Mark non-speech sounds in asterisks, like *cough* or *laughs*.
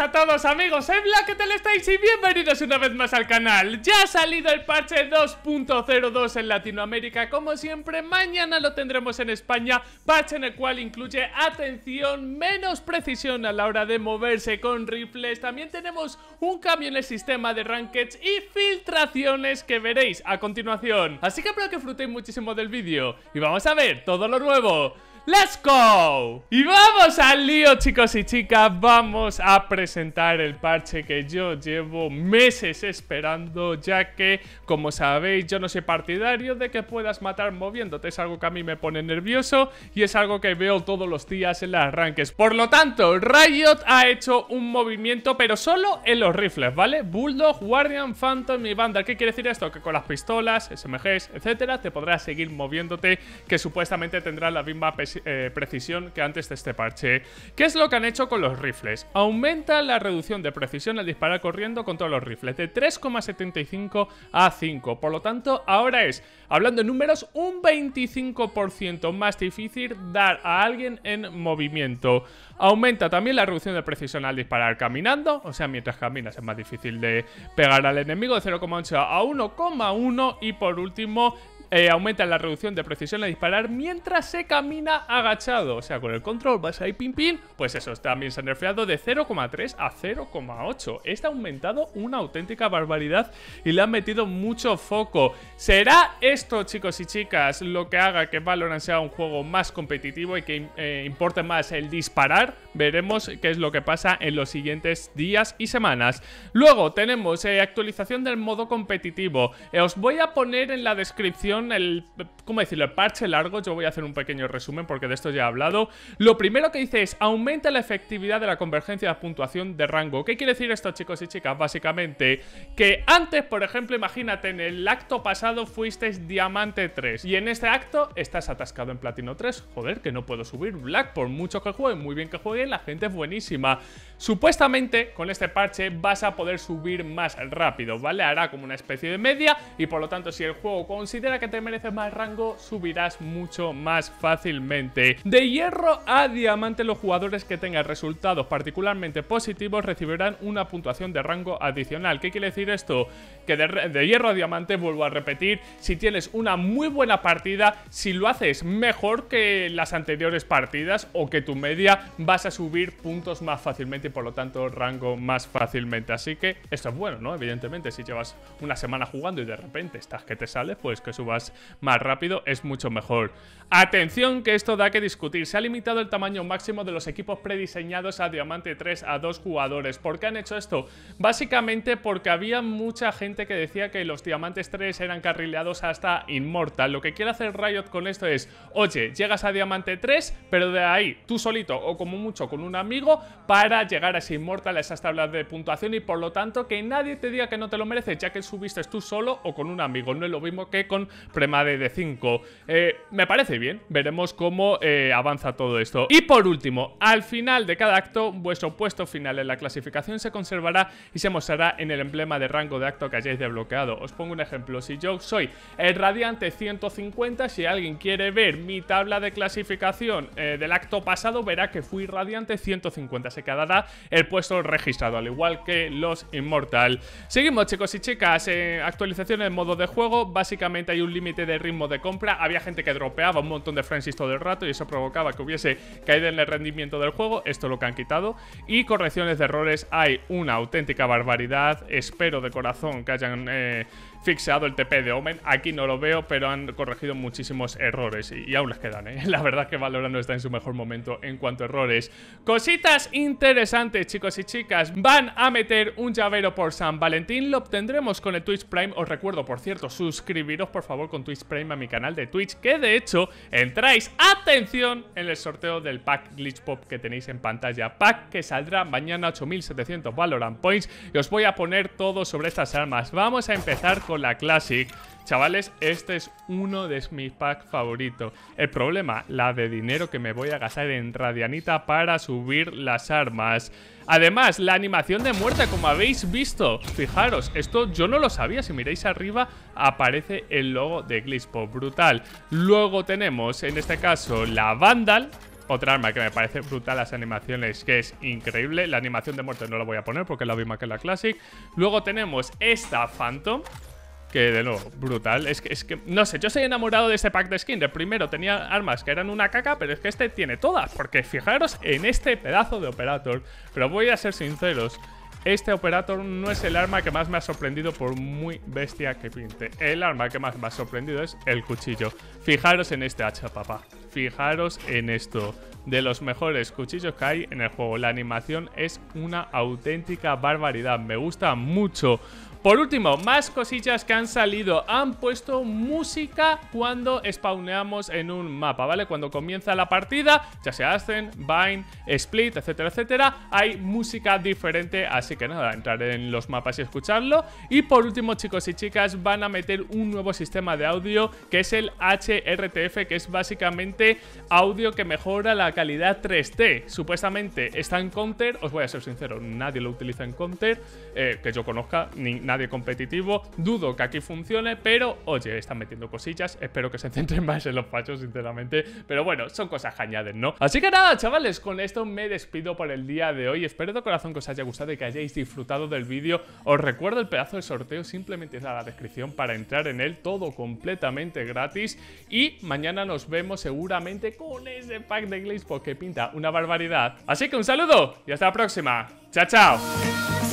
a todos amigos, soy Black, ¿qué tal estáis? Y bienvenidos una vez más al canal. Ya ha salido el parche 2.02 en Latinoamérica. Como siempre, mañana lo tendremos en España. Parche en el cual incluye, atención, menos precisión a la hora de moverse con rifles. También tenemos un cambio en el sistema de rankeds y filtraciones que veréis a continuación. Así que espero que disfrutéis muchísimo del vídeo. Y vamos a ver todo lo nuevo. ¡Let's go! Y vamos al lío chicos y chicas. Vamos a presentar el parche que yo llevo meses esperando Ya que, como sabéis, yo no soy partidario de que puedas matar moviéndote Es algo que a mí me pone nervioso Y es algo que veo todos los días en las arranques Por lo tanto, Riot ha hecho un movimiento Pero solo en los rifles, ¿vale? Bulldog, Guardian, Phantom y Vandal ¿Qué quiere decir esto? Que con las pistolas, SMGs, etcétera Te podrás seguir moviéndote Que supuestamente tendrás la misma eh, precisión que antes de este parche. ¿Qué es lo que han hecho con los rifles? Aumenta la reducción de precisión al disparar corriendo con todos los rifles, de 3,75 a 5. Por lo tanto, ahora es, hablando en números, un 25% más difícil dar a alguien en movimiento. Aumenta también la reducción de precisión al disparar caminando, o sea, mientras caminas es más difícil de pegar al enemigo de 0,8 a 1,1 y por último eh, aumenta la reducción de precisión al disparar mientras se camina agachado. O sea, con el control vas ahí pin pin, pues eso, también se ha nerfeado de 0,3 a 0,8. Está aumentado una auténtica barbaridad y le han metido mucho foco. ¿Será esto, chicos y chicas, lo que haga que Valorant sea un juego más competitivo y que eh, importe más el disparar? Veremos qué es lo que pasa en los siguientes días y semanas. Luego tenemos eh, actualización del modo competitivo. os voy a poner en la descripción el, ¿cómo decirlo? El parche largo, yo voy a hacer un pequeño resumen porque de esto ya he hablado. Lo primero que dice es, aumenta la efectividad de la convergencia de puntuación de rango. ¿Qué quiere decir esto, chicos y chicas? Básicamente, que antes, por ejemplo, imagínate, en el acto pasado fuisteis Diamante 3 y en este acto estás atascado en Platino 3. Joder, que no puedo subir Black por mucho que juegue, muy bien que juegue, la gente es buenísima. Supuestamente, con este parche vas a poder subir más rápido, ¿vale? Hará como una especie de media y por lo tanto, si el juego considera que te mereces más rango, subirás mucho más fácilmente. De hierro a diamante, los jugadores que tengan resultados particularmente positivos recibirán una puntuación de rango adicional. ¿Qué quiere decir esto? Que de, hierro a diamante, vuelvo a repetir, si tienes una muy buena partida, si lo haces mejor que las anteriores partidas o que tu media, vas a subir puntos más fácilmente y por lo tanto rango más fácilmente. Así que esto es bueno, ¿no? Evidentemente, si llevas una semana jugando y de repente estás que te sale, pues que subas más rápido es mucho mejor. Atención que esto da que discutir. Se ha limitado el tamaño máximo de los equipos prediseñados a Diamante 3 a dos jugadores. ¿Por qué han hecho esto? Básicamente porque había mucha gente que decía que los Diamantes 3 eran carrileados hasta Inmortal. Lo que quiere hacer Riot con esto es, oye, llegas a Diamante 3, pero de ahí tú solito o como mucho con un amigo para llegar a ese Inmortal, a esas tablas de puntuación y por lo tanto que nadie te diga que no te lo mereces, ya que subiste tú solo o con un amigo. No es lo mismo que con Premade de 5. Eh, me parece bien, veremos cómo eh, avanza todo esto. Y por último, al final de cada acto, vuestro puesto final en la clasificación se conservará y se mostrará en el emblema de rango de acto que hayáis desbloqueado. Os pongo un ejemplo, si yo soy el Radiante 150, si alguien quiere ver mi tabla de clasificación eh, del acto pasado, verá que fui Radiante 150, se quedará el puesto registrado, al igual que los Immortal. Seguimos chicos y chicas, actualización en modo de juego, básicamente hay un límite de ritmo de compra, había gente que dropeaba un montón de frenzies todo el rato y eso provocaba que hubiese caída en el rendimiento del juego, esto lo que han quitado, y correcciones de errores. Hay una auténtica barbaridad, espero de corazón que hayan... Eh, fixeado el TP de Omen. Aquí no lo veo, pero han corregido muchísimos errores y, aún les quedan, ¿eh? *laughs* La verdad que Valorant no está en su mejor momento en cuanto a errores. Cositas interesantes, chicos y chicas. Van a meter un llavero por San Valentín. Lo obtendremos con el Twitch Prime. Os recuerdo, por cierto, suscribiros por favor con Twitch Prime a mi canal de Twitch, que de hecho entráis, atención, en el sorteo del pack Glitch Pop que tenéis en pantalla. Pack que saldrá mañana 8700 Valorant Points y os voy a poner todo sobre estas armas. Vamos a empezar con la Classic. Chavales, este es uno de mis packs favoritos. El problema, la de dinero que me voy a gastar en Radianita para subir las armas. Además, la animación de muerte, como habéis visto, fijaros, esto yo no lo sabía. Si miráis arriba, aparece el logo de Glitchpop, brutal. Luego tenemos, en este caso, la Vandal, Otra arma que me parece brutal las animaciones, que es increíble. La animación de muerte no la voy a poner porque es la misma que la Classic. Luego tenemos esta Phantom, que de nuevo, brutal. Es que, es que, no sé, yo soy enamorado de este pack de skin. El primero tenía armas que eran una caca, pero es que este tiene todas. Porque fijaros en este pedazo de Operator. Pero voy a ser sinceros. Este Operator no es el arma que más me ha sorprendido por muy bestia que pinte. El arma que más me ha sorprendido es el cuchillo. Fijaros en este hacha, papá. Fijaros en esto. De los mejores cuchillos que hay en el juego. La animación es una auténtica barbaridad. Me gusta mucho. Por último, más cosillas que han salido. Han puesto música cuando spawneamos en un mapa, ¿vale? Cuando comienza la partida, ya se hacen, Vine, Split, etcétera, etcétera. Hay música diferente, así que nada, entrar en los mapas y escucharlo. Y por último, chicos y chicas, van a meter un nuevo sistema de audio que es el HRTF, que es básicamente audio que mejora la calidad 3D. Supuestamente está en Counter, os voy a ser sincero, nadie lo utiliza en Counter, eh, que yo conozca, ni nadie nadie competitivo. Dudo que aquí funcione, pero oye, están metiendo cosillas. Espero que se centren *laughs* más en los fachos, sinceramente. Pero bueno, son cosas que añaden, ¿no? Así que nada, chavales, con esto me despido por el día de hoy. Espero de corazón que os haya gustado y que hayáis disfrutado del vídeo. Os recuerdo el pedazo de sorteo, simplemente es a la descripción para entrar en él, todo completamente gratis. Y mañana nos vemos seguramente con ese pack de Glaze porque pinta una barbaridad. Así que un saludo y hasta la próxima. Chao, chao.